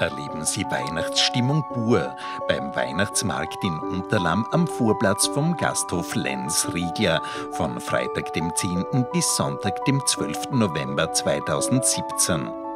erleben Sie Weihnachtsstimmung pur beim Weihnachtsmarkt in Unterlamm am Vorplatz vom Gasthof Lenz Riegler von Freitag dem 10. bis Sonntag dem 12. November 2017.